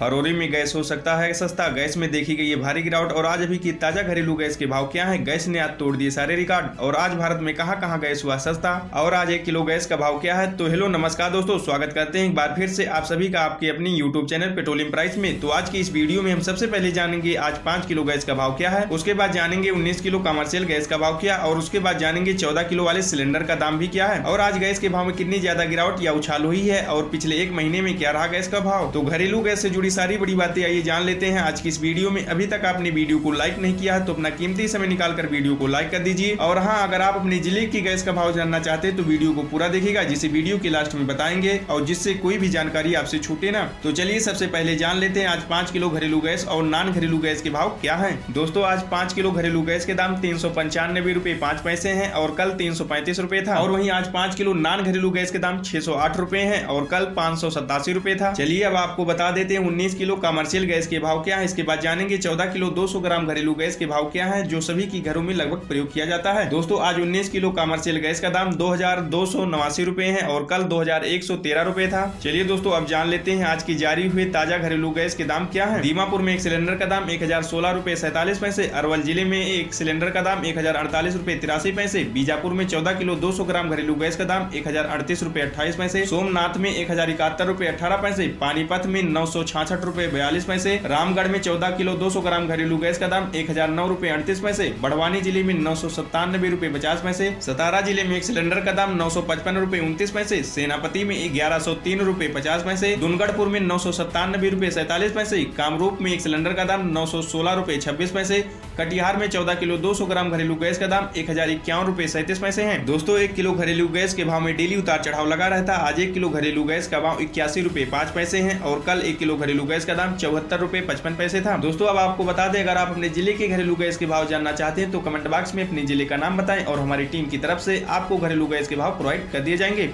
फरवरी में गैस हो सकता है। सस्ता गैस में देखी गई है भारी गिरावट और आज अभी की ताज़ा घरेलू गैस के भाव क्या है? गैस ने आज तोड़ दिए सारे रिकॉर्ड और आज भारत में कहाँ कहाँ गैस हुआ सस्ता और आज एक किलो गैस का भाव क्या है? तो हेलो, नमस्कार दोस्तों, स्वागत करते हैं एक बार फिर से आप सभी का आपके अपनी यूट्यूब चैनल पेट्रोलियम प्राइस में। तो आज की इस वीडियो में हम सबसे पहले जानेंगे आज पाँच किलो गैस का भाव क्या है, उसके बाद जानेंगे उन्नीस किलो कमर्शियल गैस का भाव क्या और उसके बाद जानेंगे चौदह किलो वाले सिलेंडर का दाम भी क्या है। और आज गैस के भाव में कितनी ज़्यादा गिरावट या उछाल हुई है और पिछले एक महीने में क्या रहा गैस का भाव? तो घरेलू गैस से जुड़ी सारी बड़ी बातें आइए जान लेते हैं आज की इस वीडियो में। अभी तक आपने वीडियो को लाइक नहीं किया है तो अपना कीमती समय निकाल कर वीडियो को लाइक कर दीजिए। और हाँ अगर आप अपने ज़िले की गैस का भाव जानना चाहते हैं तो वीडियो को पूरा देखिएगा, जिसे वीडियो के लास्ट में बताएँगे। और जिससे कोई भी जानकारी आपसे छूटे ना तो चलिए सबसे पहले जान लेते हैं आज पाँच किलो घरेलू गैस और नॉन घरेलू गैस के भाव क्या है। दोस्तों, आज पाँच किलो घरेलू गैस के दाम तीन सौ पंचानबे रूपए पाँच पैसे है और कल तीन सौ पैंतीस रूपए था। और वहीं आज पाँच किलो नॉन घरेलू गैस के दाम छह सौ आठ रूपए है और कल पाँच सौ सतासी रूपए था। चलिए अब आपको बता देते हैं उन्नीस किलो कमर्शियल गैस के भाव क्या है? इसके बाद जानेंगे 14 किलो 200 ग्राम घरेलू गैस के भाव क्या है, जो सभी की घरों में लगभग प्रयोग किया जाता है। दोस्तों, आज 19 किलो कमर्शियल गैस का दाम दो हज़ार दो सौ नवासी रूपए है और कल दो हज़ार एक सौ तेरह रूपए था। चलिए दोस्तों, अब जान लेते हैं आज की जारी हुए ताज़ा घरेलू गैस के दाम क्या है। दीमापुर में एक सिलेंडर का दाम एक हज़ार सोलह रूपए पैसे, अरवल ज़िले में एक सिलेंडर का दाम एक हज़ार अड़तालीस रूपए तिरासी पैसे, बीजापुर में चौदह किलो दो सौ ग्राम घरेलू गैस का दाम एक हज़ार अड़तीस रूपए अट्ठाईस पैसे, सोमनाथ में एक हज़ार इकहत्तर रूपए अठारह पैसे, पानीपत में नौ सौ छाछठ रूपए बयालीस पैसे, रामगढ़ में चौदह किलो 200 ग्राम घरेलू गैस का दाम एक हज़ार नौ रूपए अड़तीस पैसे बढ़वानी ज़िले में नौ सौ सत्तानबे रूपए पचास पैसे, सतारा ज़िले में एक सिलेंडर का दाम नौ सौ पचपन रूपए उनतीस पैसे, सेनापति में ग्यारह सौ तीन रूपए पचास पैसे, दुनगढ़पुर में नौ सौ सत्तानबे रूपए सैतालीस पैसे, कामरूप में एक सिलेंडर का दाम नौ सौ सोलह रूपए छब्बीस पैसे, कटिहार में चौदह किलो दो सौ ग्राम घरेलू गैस का दाम एक हज़ार इक्यावन रूपए सैंतीस पैसे है। दोस्तों, एक किलो घरेलू गैस के भाव में डेली उतार चढ़ाव लगा रहता, आज एक किलो घरेलू गैस का भाव इक्यासी रूपए पाँच पैसे है और कल एक किलो घरेलू गैस का दाम चौहत्तर रूपए पचपन पैसे था। दोस्तों, अब आपको बता दें, अगर आप अपने ज़िले के घरेलू गैस के भाव जानना चाहते हैं तो कमेंट बॉक्स में अपने ज़िले का नाम बताएँ और हमारी टीम की तरफ़ से आपको घरेलू गैस के भाव प्रोवाइड कर दिए जाएँगे।